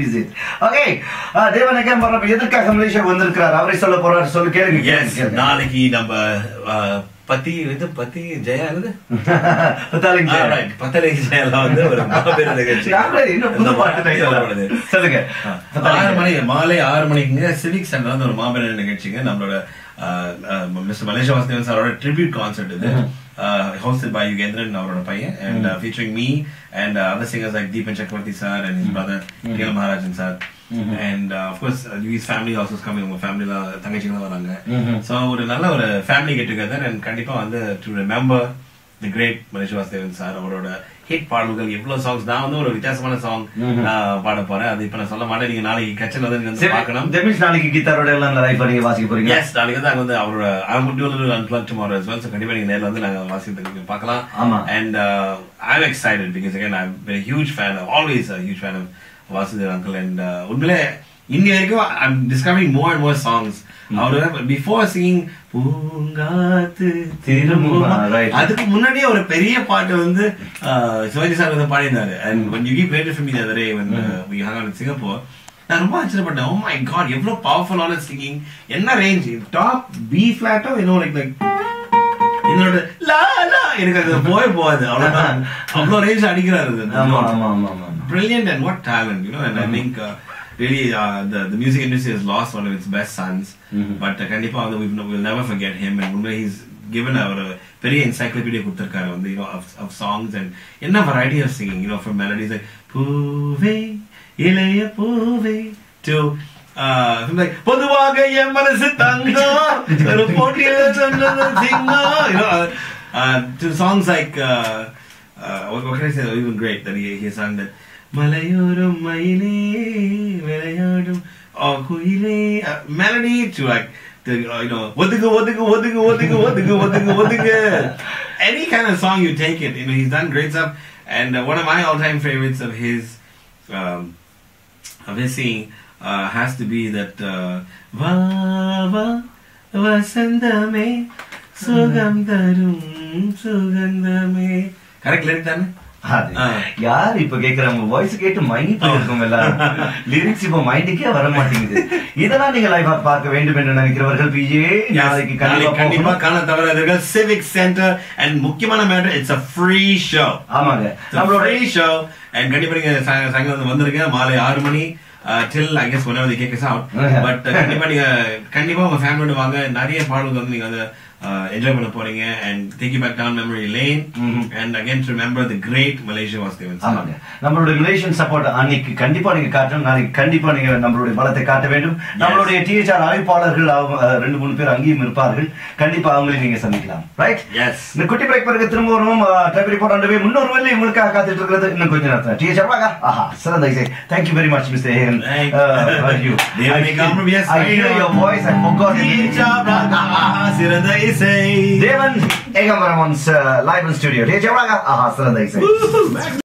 Is it okay தேவன் ஏகாம்பரம் எதற்காக Malaysia வந்திருக்கிறார் அவரை சொல்ல போறாரு சொல்லு கேளுங்க. நாளைக்கு நம்ம அஹ், பத்தி இது பத்தி ஜெயா Ah, சார். right. பத்தலைக்கு ஜெயால வந்து ஒரு மாபெரும் நிகழ்ச்சி. சொல்லுங்க ஆறு. மணி மாலை ஆறு மணிக்குங்க சிவிக் சென்டர் வந்து ஒரு மாபெரும் நிகழ்ச்சிங்க நம்மளோட மிஸ்டர் மலேசியா வாசுதேவன் சாரோட ட்ரிபியூட் கான்சர்ட் இது ஹோஸ்டட் பை யுகேந்திரன் அவரோட பையன் and featuring me and other singers like Deepan Chakravarthy sir and his brother நிகழ் Maharajan sir and of course yours family also coming உங்க ஃபேமிலில தங்கச்சிங்க வராங்க. ஸோ ஒரு நல்ல ஒரு ஃபேமிலி கெட் டுகெதர் அண்ட் கண்டிப்பா வந்து to remember the great Malaysia Vasudevan sir அவரோட ஹிட் பாடல்கள் எவ்வளவு சாங்ஸ் நான் வந்து ஒரு வித்தியாசமான சாங் பாட போறேன். அது இப்ப நான் சொல்ல மாட்டேன். நீங்க நாளைக்கு கச்சல் வந்து நீங்க வந்து பார்க்கணும் means நாளைக்கு கீதாரோட எல்லாம் லைஃப் நீங்க வாசிக்க போறீங்க எஸ் நாளைக்கு வந்து அங்க வந்து அவரோட அவங்கள்ட்ட அன்பிளக் டுமாரோ so கண்டிப்பா நீங்க நேர்ல வந்து நாங்க வாசிக்கிறதுக்கு பார்க்கலாம். ஆமா. excited because again I'm a huge fan of always a huge fan of Vasudev and uh, உண்மையிலே இன்னி வரைக்கும் I'm discovering more and more songs. அவரோட பிஃபோர் சிங்கிங் பூங்காத்து right. அதுக்கு முன்னாடியே ஒரு பெரிய பாட்டு வந்து சிவாஜி சார் வந்து the other day when uh, we hung out in Singapore நான் ரொம்ப ஆச்சரியப்பட்டேன். ஓ மை காட் எவ்வளவு பவர்ஃபுல்லான சிங்கிங் என்ன ரேஞ்ச் டாப் பி ஃபிளாட்டோ இன்னும் லைக் லைக் என்னோட லா லா எனக்கு அது போய் போகாது. அவ்வளவுதான். அவ்வளவு ரேஞ்ச் அடிக்கிறாரு அது. ஆமா ஆமா ஆமா ஆமா brilliant and what talent, you know. And I think uh, really uh, the the music industry has lost one of its best sons. But uh, கண்டிப்பா வந்து we've no- we'll never forget him. And உண்மையிலே he's given our பெரிய encyclopedia கொடுத்திருக்காரு வந்து you know of, of songs and என்ன variety of singing you know from melodies like பூவே இளைய பூவே to uh, from like பொதுவாக என் மனசு தங்கம் ஒரு போட்டியில சொன்னது சிங்கம் you know uh, uh, to songs like uh, uh, what, what can I say? Even great that he he sang that. மலையோரம் மயிலே melody to like the uh, you know good what the good what the good Any kind of song you take it, you know he's done great stuff. And uh, one of my all-time favorites of his, um, of his singing, uh, has to be that uh, Vava Vasandame Sugandharum Sugandame. Correct lyric, then? யார் இப்ப கேக்குறாங்க? Voice கேட்டு மயங்கி போயிருக்கோம் எல்லாரும். Lyrics இப்ப மைண்டுக்கே வர மாட்டேங்குது. இதெல்லாம் நீங்க லைவா பார்க்க வேண்டும் என்று நினைக்கிறவர்கள் பிஜே நாளைக்கு கண்டிப்பா. காண தவறாதீர்கள். சிவிக் சென்டர் அண்ட் முக்கியமான matter it's a free show ஆமாங்க. நம்மளோட ஃப்ரீ ஷோ அண்ட் கண்டிப்பா நீங்க சாயங்காலம் வந்து வந்துருங்க. மாலை ஆறு மணி till I guess out. But கண்டிப்பா நீங்க கண்டிப்பா உங்க ஃபேமிலியோட வாங்க. நிறைய பாடல்கள் வந்து நீங்க வந்து என்ஜாய் பண்ண போறீங்க. And take back down memory lane and again remember the great Malaysia Vasudevan sir ஆமாங்க. நம்மளுடைய ரிலேஷன் சப்போர்ட் அன்னைக்கு கண்டிப்பா நீங்க காட்டணும். நாளைக்கு கண்டிப்பா நீங்க நம்மளுடைய பலத்தை காட்ட வேண்டும். நம்மளுடைய அவங்க, அஹ், ரெண்டு மூணு பேர் அங்கேயும் இருப்பார்கள். கண்டிப்பா அவங்களையும் நீங்க சந்திக்கலாம். ரைட் எஸ் இந்த குட்டி பிரேக் பிறகு திரும்ப வருவோம். டைப் ரிப்போர்ட் ஆண்டவே முன்னூறு வரையிலும் உங்களுக்காக காத்துட்டு இருக்கிறது. இன்னும் கொஞ்ச நேரத்தில். டிஹெச்ஆர் வாங்க. ஆஹா சிறந்த இசை. Thank you very much mister ஹேரன் Thank you. தேவனை காணும், yes, I hear your voice I forgot everything. சிறந்த இசை தேவன் ஏகமரமன்ஸ் லைவ் ஸ்டுடியோ டிஹெச்ஆர் வாங்க ஆஹா சிறந்த இசை